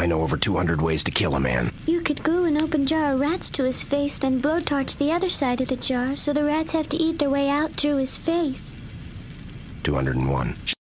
I know over 200 ways to kill a man. You could glue an open jar of rats to his face, then blowtorch the other side of the jar so the rats have to eat their way out through his face. 201.